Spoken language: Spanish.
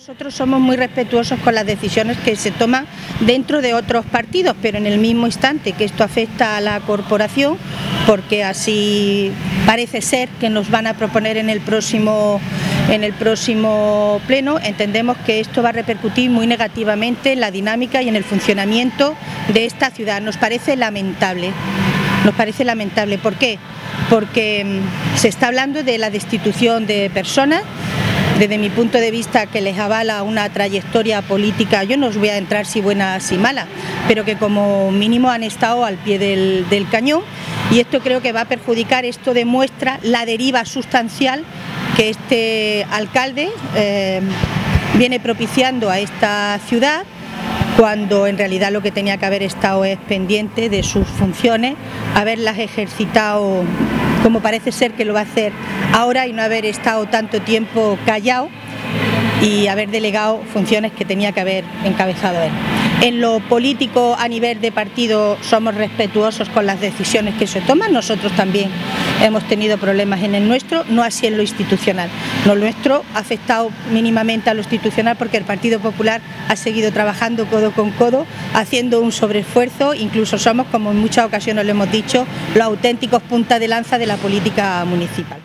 Nosotros somos muy respetuosos con las decisiones que se toman dentro de otros partidos, pero en el mismo instante que esto afecta a la corporación, porque así parece ser que nos van a proponer en el próximo en el próximo pleno, entendemos que esto va a repercutir muy negativamente en la dinámica y en el funcionamiento de esta ciudad. Nos parece lamentable. Nos parece lamentable. ¿Por qué? Porque mm, se está hablando de la destitución de personas desde mi punto de vista que les avala una trayectoria política, yo no os voy a entrar si buena si mala, pero que como mínimo han estado al pie del, cañón y esto creo que va a perjudicar, esto demuestra la deriva sustancial que este alcalde eh, viene propiciando a esta ciudad cuando en realidad lo que tenía que haber estado es pendiente de sus funciones, haberlas ejercitado como parece ser que lo va a hacer ahora y no haber estado tanto tiempo callado y haber delegado funciones que tenía que haber encabezado él. En lo político a nivel de partido somos respetuosos con las decisiones que se toman, nosotros también hemos tenido problemas en el nuestro, no así en lo institucional. Lo nuestro ha afectado mínimamente a lo institucional porque el Partido Popular ha seguido trabajando codo con codo, haciendo un sobreesfuerzo, incluso somos, como en muchas ocasiones lo hemos dicho, los auténticos punta de lanza de la política municipal.